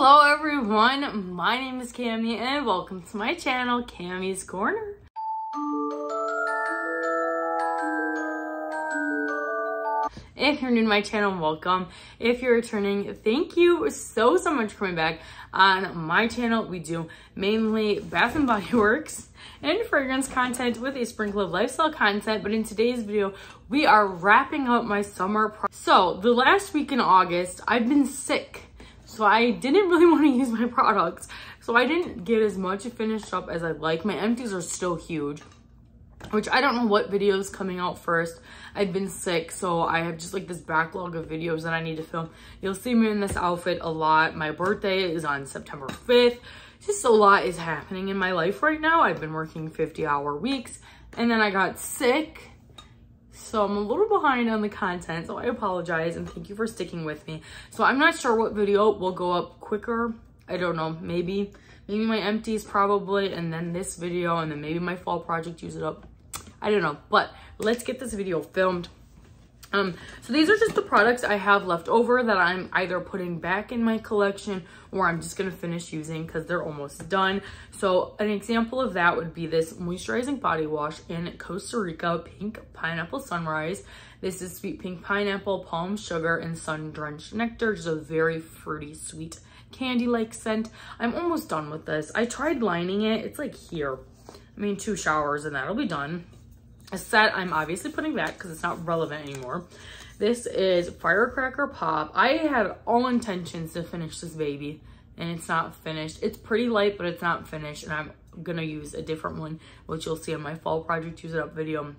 Hello everyone, my name is Kami and welcome to my channel, Kami's Corner. If you're new to my channel, welcome. If you're returning, thank you so, so much for coming back. On my channel, we do mainly Bath & Body Works and fragrance content with a sprinkle of lifestyle content. But in today's video, we are wrapping up my summer. So the last week in August, I've been sick. So I didn't really want to use my products. So I didn't get as much finished up as I'd like. My empties are still huge which I don't know what videos coming out first. I've been sick, so I have just like this backlog of videos that I need to film. You'll see me in this outfit a lot. My birthday is on September 5th. Just a lot is happening in my life right now. I've been working 50 hour weeks and then I got sick. So I'm a little behind on the content, so I apologize and thank you for sticking with me. So I'm not sure what video will go up quicker. I don't know, maybe maybe my empties probably and then this video and then maybe my fall project use it up I don't know, but let's get this video filmed. Um, so these are just the products I have left over that I'm either putting back in my collection or I'm just going to finish using because they're almost done. So an example of that would be this moisturizing body wash in Costa Rica Pink Pineapple Sunrise. This is sweet pink pineapple, palm sugar, and sun-drenched nectar. Just a very fruity, sweet candy-like scent. I'm almost done with this. I tried lining it. It's like here. I mean, two showers and that'll be done. A set I'm obviously putting back because it's not relevant anymore. This is Firecracker Pop. I had all intentions to finish this baby and it's not finished. It's pretty light, but it's not finished. And I'm gonna use a different one, which you'll see in my fall project use it up video.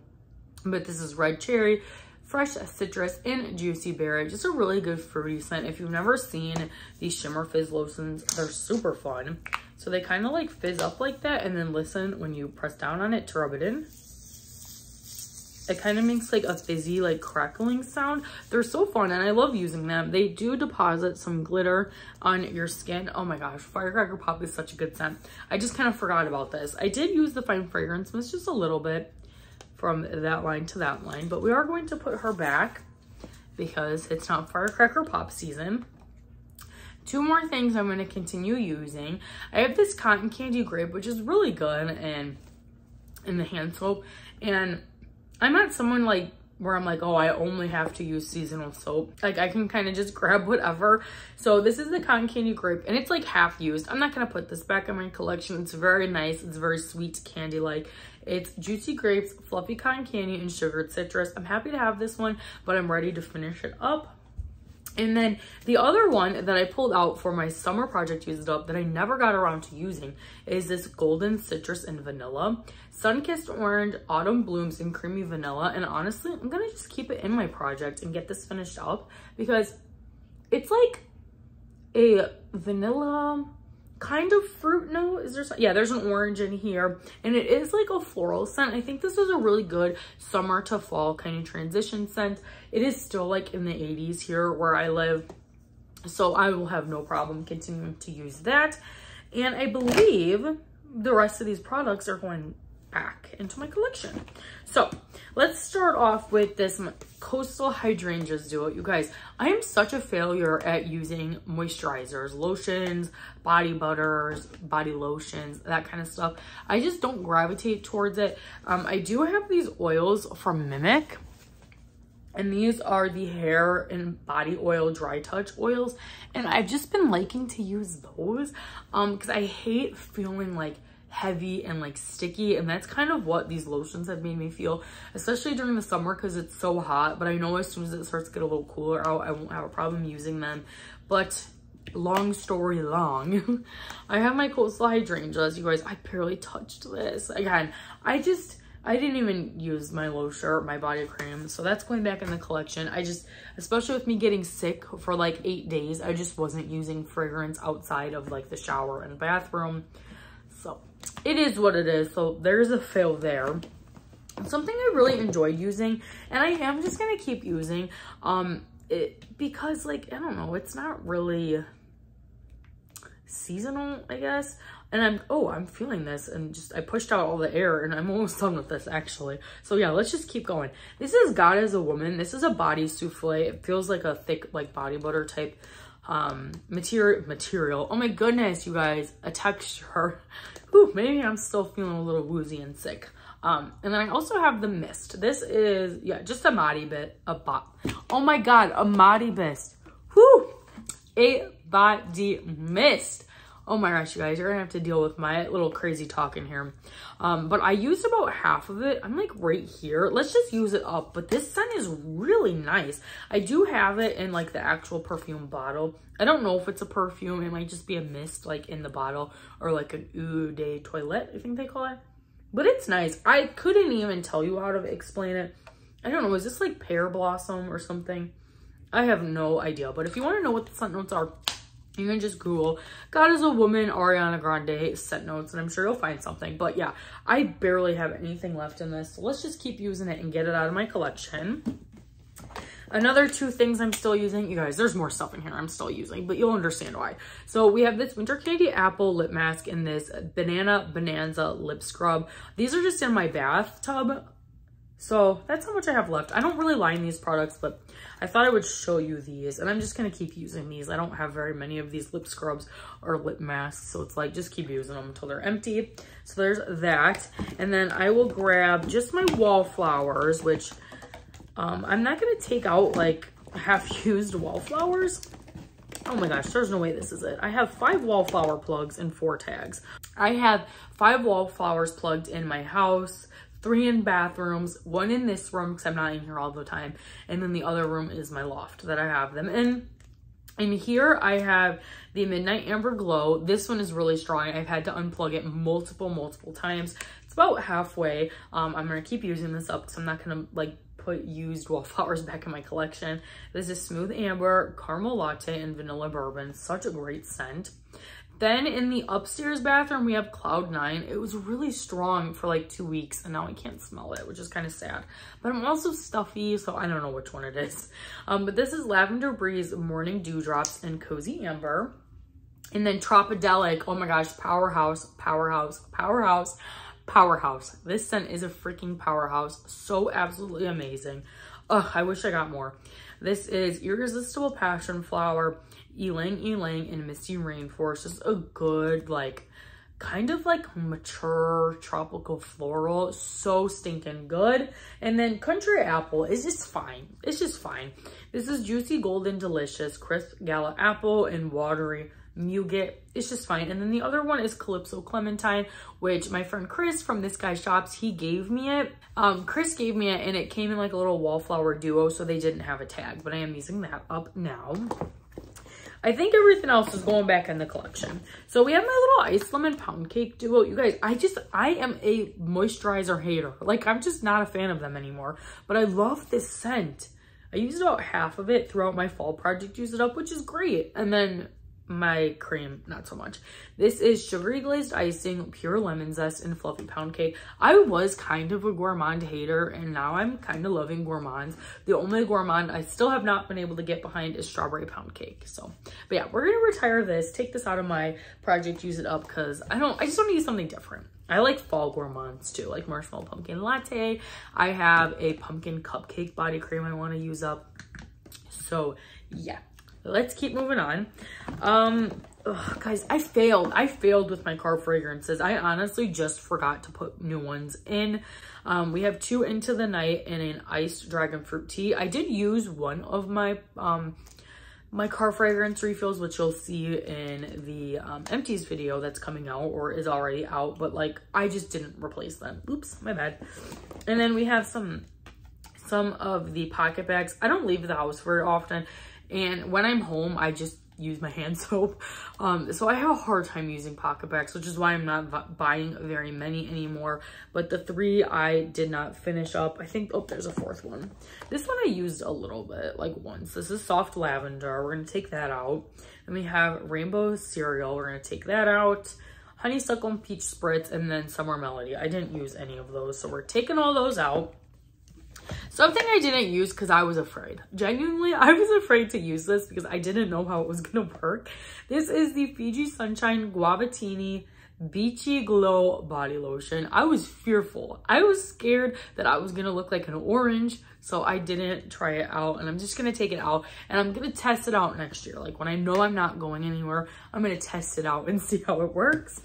But this is Red Cherry, Fresh Citrus, and Juicy Berry. Just a really good fruity scent. If you've never seen these Shimmer Fizz lotions, they're super fun. So they kind of like fizz up like that and then listen when you press down on it to rub it in. It kind of makes like a fizzy, like crackling sound. They're so fun and I love using them. They do deposit some glitter on your skin. Oh my gosh, Firecracker Pop is such a good scent. I just kind of forgot about this. I did use the Fine Fragrance Mist just a little bit from that line to that line, but we are going to put her back because it's not Firecracker Pop season. Two more things I'm going to continue using. I have this cotton candy grape, which is really good and in the hand soap. And I'm not someone like where I'm like, oh, I only have to use seasonal soap. Like I can kind of just grab whatever. So this is the cotton candy grape and it's like half used. I'm not to put this back in my collection. It's very nice. It's very sweet candy-like. It's juicy grapes, fluffy cotton candy, and sugared citrus. I'm happy to have this one, but I'm ready to finish it up. And then the other one that I pulled out for my summer project used up that I never got around to using is this golden citrus and vanilla. Sun-kissed orange, autumn blooms, and creamy vanilla. And honestly, I'm gonna just keep it in my project and get this finished up because it's like a vanilla kind of fruit note. Is there some, yeah, there's an orange in here and it is like a floral scent. I think this is a really good summer to fall kind of transition scent. It is still like in the 80s here where I live. So I will have no problem continuing to use that. And I believe the rest of these products are going back into my collection. So let's start off with this Coastal Hydrangeas Duo. You guys, I am such a failure at using moisturizers, lotions, body butters, body lotions, that kind of stuff. I just don't gravitate towards it. Um, I do have these oils from Mimic. And these are the hair and body oil dry touch oils. And I've just been liking to use those um, because I hate feeling like heavy and like sticky and that's kind of what these lotions have made me feel especially during the summer because it's so hot but i know as soon as it starts to get a little cooler out i won't have a problem using them but long story long i have my coastal hydrangeas you guys i barely touched this again i just I didn't even use my lotion or my body cream. So that's going back in the collection. I just, especially with me getting sick for like eight days, I just wasn't using fragrance outside of like the shower and bathroom. So it is what it is. So there's a fail there. Something I really enjoy using and I am just going to keep using um, it because like, I don't know, it's not really seasonal, I guess. And I'm, oh, I'm feeling this and just, I pushed out all the air and I'm almost done with this actually. So yeah, let's just keep going. This is God is a Woman. This is a body souffle. It feels like a thick, like body butter type um, material, material. Oh my goodness, you guys, a texture. Whew, maybe I'm still feeling a little woozy and sick. Um, and then I also have the mist. This is, yeah, just a Madi bit, a bot. Oh my God, a Madi mist. Whew, a body mist. Oh my gosh, you guys, you're gonna have to deal with my little crazy talk in here. Um, but I used about half of it. I'm like right here. Let's just use it up. But this scent is really nice. I do have it in like the actual perfume bottle. I don't know if it's a perfume. It might just be a mist like in the bottle or like an eau de toilette, I think they call it. But it's nice. I couldn't even tell you how to explain it. I don't know. Is this like pear blossom or something? I have no idea. But if you want to know what the scent notes are, you can just Google God is a woman, Ariana Grande scent notes, and I'm sure you'll find something. But yeah, I barely have anything left in this. So let's just keep using it and get it out of my collection. Another two things I'm still using, you guys, there's more stuff in here I'm still using, but you'll understand why. So we have this Winter Candy Apple Lip Mask and this Banana Bonanza Lip Scrub. These are just in my bathtub. So that's how much I have left. I don't really line these products, but I thought I would show you these. And I'm just going to keep using these. I don't have very many of these lip scrubs or lip masks. So it's like, just keep using them until they're empty. So there's that. And then I will grab just my wallflowers, which um, I'm not going to take out like half-used wallflowers. Oh my gosh, there's no way this is it. I have five wallflower plugs and four tags. I have five wallflowers plugged in my house three in bathrooms, one in this room because I'm not in here all the time, and then the other room is my loft that I have them in. And here I have the Midnight Amber Glow. This one is really strong. I've had to unplug it multiple, multiple times. It's about halfway. Um, I'm going to keep using this up because I'm not going to like put used wallflowers back in my collection. This is Smooth Amber, Caramel Latte, and Vanilla Bourbon. Such a great scent. Then in the upstairs bathroom, we have Cloud Nine. It was really strong for like two weeks and now I can't smell it, which is kind of sad. But I'm also stuffy, so I don't know which one it is. Um, but this is Lavender Breeze Morning Dewdrops and Cozy Amber. And then Tropidelic, oh my gosh, powerhouse, powerhouse, powerhouse, powerhouse. This scent is a freaking powerhouse. So absolutely amazing. Ugh, I wish I got more. This is Irresistible Passion Flower Ylang Ylang and Misty Rainforest. Just a good, like, kind of like mature tropical floral. So stinking good. And then Country Apple is just fine. It's just fine. This is Juicy Golden Delicious, Crisp Gala Apple, and Watery Nougat. It's just fine. And then the other one is Calypso Clementine, which my friend Chris from This Guy Shops, he gave me it. Um, Chris gave me it and it came in like a little wallflower duo, so they didn't have a tag, but I am using that up now. I think everything else is going back in the collection. So we have my little ice lemon pound cake duo. You guys, I just, I am a moisturizer hater. Like, I'm just not a fan of them anymore. But I love this scent. I used about half of it throughout my fall project, use it up, which is great. And then my cream, not so much. This is sugary glazed icing, pure lemon zest, and fluffy pound cake. I was kind of a gourmand hater, and now I'm kind of loving gourmands. The only gourmand I still have not been able to get behind is strawberry pound cake. So, but yeah, we're gonna retire this, take this out of my project, use it up, because I don't, I just want to use something different. I like fall gourmands too, like marshmallow pumpkin latte. I have a pumpkin cupcake body cream I want to use up. So yeah, let's keep moving on. Um, ugh, guys, I failed. I failed with my car fragrances. I honestly just forgot to put new ones in. Um, we have two Into the Night and an Iced Dragon Fruit Tea. I did use one of my um, my car fragrance refills, which you'll see in the um, empties video that's coming out or is already out, but like I just didn't replace them. Oops, my bad. And then we have some some of the pocket bags. I don't leave the house very often and when I'm home, I just use my hand soap. Um, so I have a hard time using pocket bags, which is why I'm not buying very many anymore. But the three I did not finish up. I think, oh, there's a fourth one. This one I used a little bit, like once. This is soft lavender. We're going to take that out. And we have rainbow cereal. We're going to take that out. Honeysuckle and peach spritz, and then summer melody. I didn't use any of those, so we're taking all those out. Something I didn't use because I was afraid. Genuinely, I was afraid to use this because I didn't know how it was going to work. This is the Fiji Sunshine Guavatini Beachy Glow Body Lotion. I was fearful. I was scared that I was gonna look like an orange, so I didn't try it out and I'm just gonna take it out and I'm gonna test it out next year. Like when I know I'm not going anywhere, I'm gonna test it out and see how it works.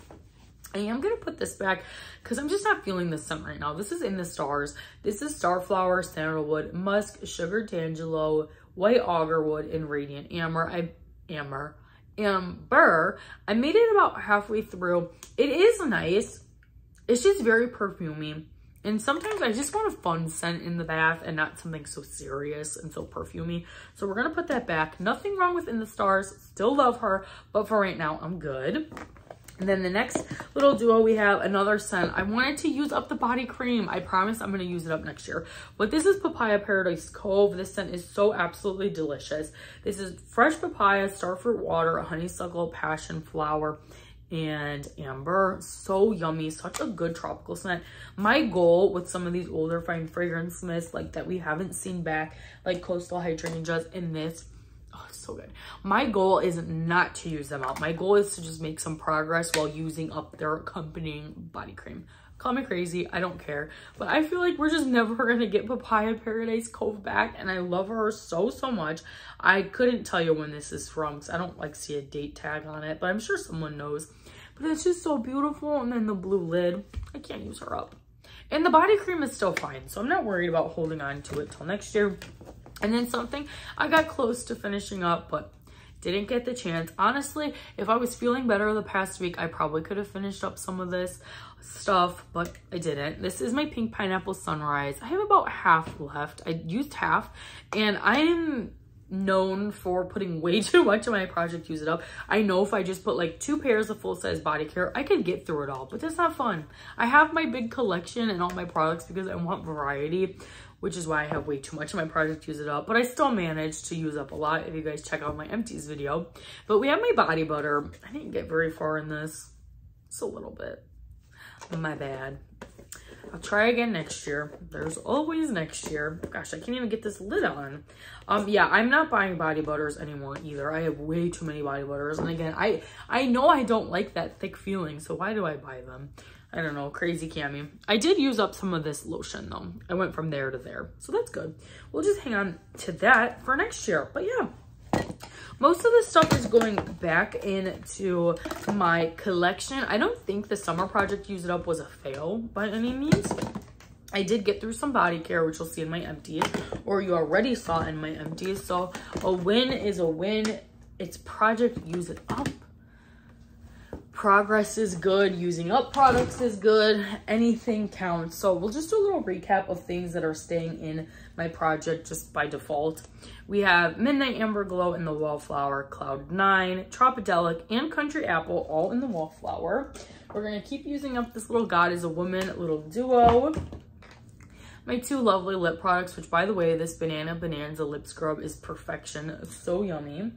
I am going to put this back because I'm just not feeling the scent right now. This is in the stars. This is Starflower, Sandalwood, Musk, Sugar Tangelo, White Agarwood, and Radiant Amber. I Amber. Amber. I made it about halfway through. It is nice. It's just very perfumey. And sometimes I just want a fun scent in the bath and not something so serious and so perfumey. So we're going to put that back. Nothing wrong with In the Stars. Still love her. But for right now, I'm good. And then the next little duo, we have another scent. I wanted to use up the body cream. I promise I'm going to use it up next year. But this is Papaya Paradise Cove. This scent is so absolutely delicious. This is fresh papaya, starfruit water, honeysuckle, passion flower, and amber. So yummy. Such a good tropical scent. My goal with some of these older fine fragrance mists like that we haven't seen back, like Coastal Hydrangeas in this Oh, so good. My goal is not to use them out. My goal is to just make some progress while using up their accompanying body cream. Call me crazy, I don't care. But I feel like we're just never gonna get Papaya Paradise Cove back and I love her so, so much. I couldn't tell you when this is from because I don't like see a date tag on it, but I'm sure someone knows. But it's just so beautiful. And then the blue lid, I can't use her up. And the body cream is still fine, so I'm not worried about holding on to it till next year. And then something I got close to finishing up, but didn't get the chance. Honestly, if I was feeling better the past week, I probably could have finished up some of this stuff, but I didn't. This is my Pink Pineapple Sunrise. I have about half left. I used half, and I am known for putting way too much in my project use it up i know if i just put like two pairs of full-size body care i can get through it all but that's not fun i have my big collection and all my products because i want variety which is why I have way too much of my project use it up, but I still managed to use up a lot if you guys check out my empties video. But we have my body butter. I didn't get very far in this. It's a little bit. My bad. I'll try again next year. There's always next year. Gosh, I can't even get this lid on. Um, yeah, I'm not buying body butters anymore either. I have way too many body butters. And again, I, I know I don't like that thick feeling, so why do I buy them? I don't know, crazy Kami. I did use up some of this lotion though. I went from there to there. So that's good. We'll just hang on to that for next year. But yeah, most of the stuff is going back into my collection. I don't think the summer project use it up was a fail by any means. I did get through some body care, which you'll see in my empties, or you already saw in my empties. So a win is a win. It's project use it up progress is good using up products is good anything counts. So we'll just do a little recap of things that are staying in my project just by default. We have midnight amber glow in the wallflower cloud nine tropidelic and country apple all in the wallflower. We're going to keep using up this little god is a woman little duo. My two lovely lip products which by the way this banana bonanza lip scrub is perfection. So yummy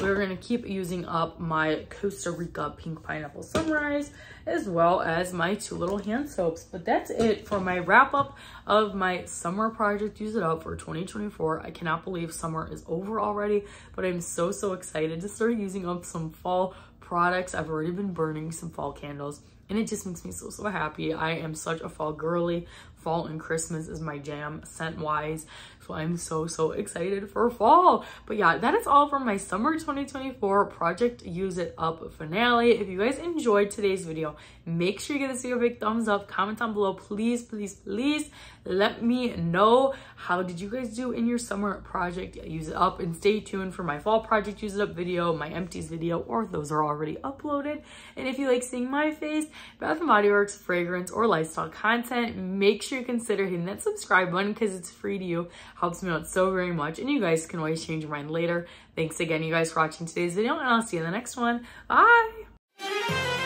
we're to keep using up my Costa Rica Pink Pineapple Sunrise as well as my two little hand soaps. But that's it for my wrap up of my summer project Use It Up for 2024. I cannot believe summer is over already, but I'm so, so excited to start using up some fall products. I've already been burning some fall candles and it just makes me so, so happy. I am such a fall girly. Fall and Christmas is my jam scent wise. So I'm so, so excited for fall. But yeah, that is all for my summer 2024 project use it up finale. If you guys enjoyed today's video, make sure you give this video a big thumbs up. Comment down below, please, please, please let me know how did you guys do in your summer project use it up and stay tuned for my fall project use it up video, my empties video, or those are already uploaded. And if you like seeing my face, Bath & Body Works fragrance or lifestyle content, make sure you consider hitting that subscribe button because it's free to you helps me out so very much. And you guys can always change your mind later. Thanks again, you guys, for watching today's video, and I'll see you in the next one. Bye!